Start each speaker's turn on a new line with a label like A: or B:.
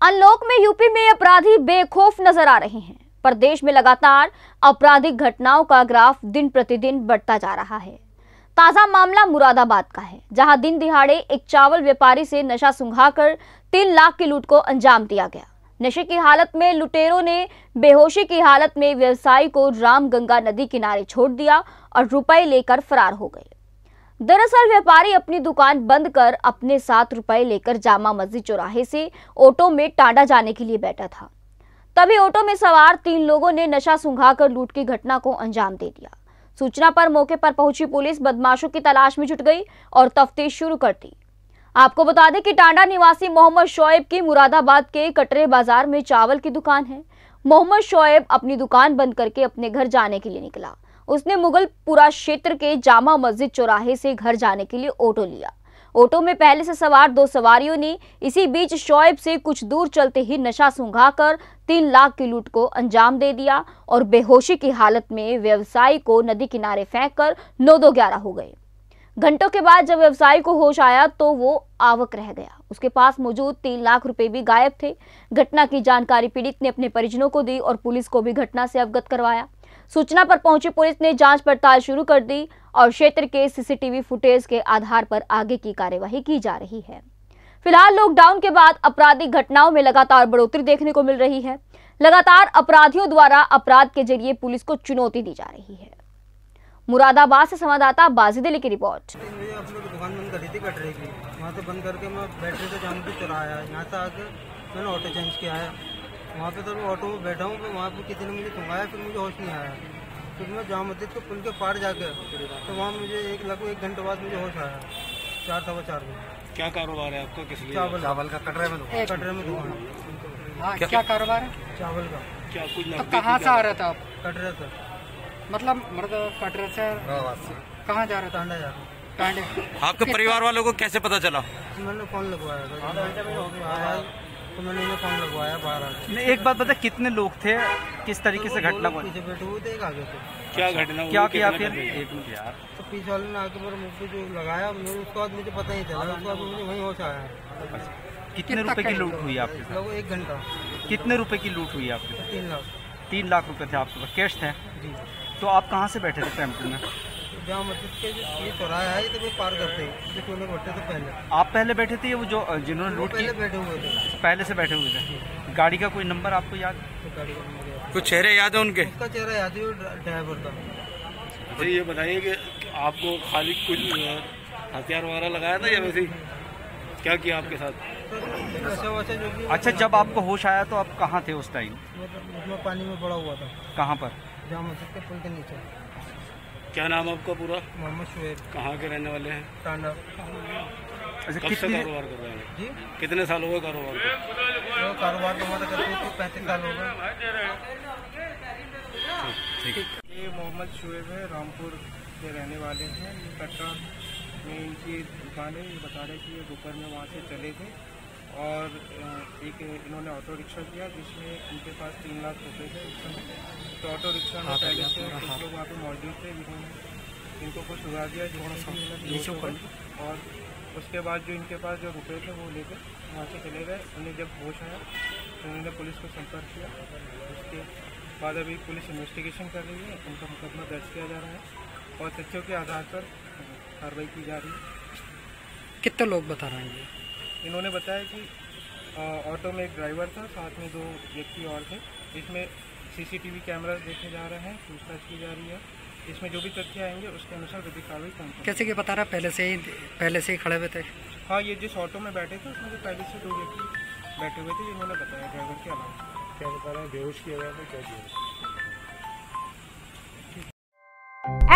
A: Unlock में UP में अपराधी बेखौफ नज़र आ रहे हैं। प्रदेश में लगातार आपराधिक घटनाओं का ग्राफ दिन प्रतिदिन बढ़ता जा रहा है। ताज़ा मामला मुरादाबाद का है, जहाँ दिन दिहाड़े एक चावल व्यापारी से नशा सुंघाकर तीन लाख की लूट को अंजाम दिया गया। नशे की हालत में लुटेरों ने बेहोशी की हालत में व्यवसायी को रामगंगा नदी किनारे छोड़ दिया और रुपए लेकर फरार हो गए। दरअसल व्यापारी अपनी दुकान बंद कर अपने साथ रुपए लेकर जामा मस्जिद चौराहे से ऑटो में टांडा जाने के लिए बैठा था। तभी ऑटो में सवार तीन लोगों ने नशा सुंघाकर लूट की घटना को अंजाम दे दिया। सूचना पर मौके पर पहुँची पुलिस बदमाशों की तलाश में जुट गई और तफ्तीश शुरू कर दी। आपको बता दें कि टांडा निवासी मोहम्मद शोएब की मुरादाबाद के कटरे बाज़ार में चावल की दुकान है। मोहम्मद शोएब अपनी दुकान बंद करके अपने घर जाने के लिए निकला। उसने मुगलपुरा क्षेत्र के जामा मस्जिद चौराहे से घर जाने के लिए ऑटो लिया। ऑटो में पहले से सवार दो सवारियों ने इसी बीच शोएब से कुछ दूर चलते ही नशा सुंघाकर तीन लाख की लूट को अंजाम दे दिया और बेहोशी की हालत में व्यवसायी को नदी किनारे फेंक कर नौ दो ग्यारह हो गए। घंटों के बाद जब व्यवसायी को होश आया तो वो आवक रह गया। उसके पास मौजूद तीन लाख रुपए भी गायब थे। घटना की जानकारी पीड़ित ने अपने परिजनों को दी और पुलिस को भी घटना से अवगत करवाया। सूचना पर पहुँची पुलिस ने जाँच पड़ताल शुरू कर दी और क्षेत्र के सीसीटीवी फुटेज के आधार पर आगे की कार्यवाही की जा रही है। फ़िलहाल लॉकडाउन के बाद आपराधिक घटनाओं में लगातार बढ़ोतरी देखने को मिल रही है। लगातार अपराधियों द्वारा अपराध के ज़रिए पुलिस को चुनौती दी जा रही है। मुरादाबाद से संवाददाता बाजिद अली की रिपोर्ट।
B: वहाँ से बंद करके मैं बैटरी से जाम की चुराया यहाँ से आके मैंने ऑटो चेंज किया है। वहाँ पे तो ऑटो में बैठा हूँ वहाँ पे किसी ने मुझे सुंगाया फिर मुझे होश नहीं आया। फिर मैं जाम मस्जिद के पुल के पार जाके तो वहाँ मुझे एक लगभग एक घंटे बाद मुझे होश आया। चार सवा चार बजे।
C: क्या कारोबार है आपका? किस लिए?
B: चावल
D: चावल का कटरे में
B: कटरे में दुकान
D: हाँ, क्या कारोबार है?
B: चावल का।
C: क्या कुछ
D: तो कहाँ से आ रहा था आप?
B: कटरे से।
D: मतलब मतलब कटरे से कहाँ जा रहा था?
B: टांडा जाके
D: टांडे
E: आपके परिवार वालों को कैसे पता चला?
B: मैंने फ़ोन लगवाया था। तो मैंने इन्हें फ़ोन लगवाया बाहर
F: नहीं, एक बात बता कितने लोग थे? किस तरीके से घटना बनी
B: पीछे बैठे हुए थे एक आगे थे।
C: क्या घटना
F: क्या किया फिर? एक मिनट यार
B: तो पीछे वाले ने आके मेरे मुँह पे जो लगाया मेरे उसके बाद मुझे पता ही चला। उसके बाद मुझे वहीं होश आया।
F: कितने रुपए की लूट हुई आपके
B: लगभग एक घंटा।
F: कितने रुपए की लूट हुई आपके
B: तीन लाख।
F: तीन लाख रुपए थे आपके पास। कैश थे?
B: जी।
F: तो आप कहाँ से बैठे थे टेंपो में?
B: जहाँ मस्जिद के ये चौराहा है ये तो मैं पार करते ही। जो सोने भट्टे पहले।
F: आप पहले बैठे थे वो जो जिन्होंने लूट की
B: पहले बैठे हुए थे।
F: पहले से बैठे हुए थे। गाड़ी का कोई नंबर आपको याद?
B: तो गाड़ी का नंबर
E: कुछ चेहरे याद है उनके?
B: उसका चेहरा याद है ड्राइवर का।
C: अच्छा ये बताइए कि आपको खाली कुछ हथियार वगैरह लगाया था या वैसे क्या किया आपके साथ?
B: तो
F: अच्छा जब आपको होश आया तो आप कहाँ थे उस टाइम
B: मतलब पानी में पड़ा हुआ था।
F: कहाँ पर?
B: जहाँ मस्जिद के पुल के नीचे।
C: क्या नाम है आपका पूरा?
B: मोहम्मद शुएब
C: कहाँ के रहने वाले हैं?
B: टांडा
F: अच्छा
C: कब से कारोबार कर रहे हैं?
B: जी?
C: कितने साल हो गए कारोबार को
B: कारोबार तो हमारा करते थे पैंतीस साल हो गए। ये मोहम्मद शुएब है रामपुर के रहने वाले हैं। कटरा में इनकी दुकान है। ये बता रहे कि ये दोपहर में वहाँ से चले थे। और एक इन्होंने ऑटो रिक्शा किया जिसमें इनके पास तीन लाख रुपए थे उस समय तो ऑटो रिक्शा में पहले से कुछ लोग वहाँ पर मौजूद थे जिन्होंने इनको कुछ सुधार दिया जिन्होंने और उसके बाद जो इनके पास जो रुपए थे वो लेकर वहाँ से चले गए। उन्हें जब होश आया तो उन्होंने पुलिस को संपर्क किया। उसके बाद अभी पुलिस इन्वेस्टिगेशन कर रही है। उनका मुकदमा दर्ज किया जा रहा है और तथ्यों के आधार पर कार्रवाई की जा रही है।
D: कितने लोग बता रहे हैं ये?
B: इन्होंने बताया कि ऑटो में एक ड्राइवर था साथ में दो व्यक्ति और थे। इसमें सीसीटीवी कैमरा देखे जा रहे हैं पूछताछ की जा रही है। इसमें जो भी तथ्य आएँगे उसके अनुसार विधिक कार्रवाई करेंगे।
D: कैसे कि बता रहा पहले से ही पहले से ही खड़े हुए थे?
B: हाँ ये जिस ऑटो में बैठे थे उसमें जो पहले से दो व्यक्ति बैठे हुए थे जिन्होंने बताया ड्राइवर के अलावा क्या बता रहे हैं बेहोश किया गया था क्या किया?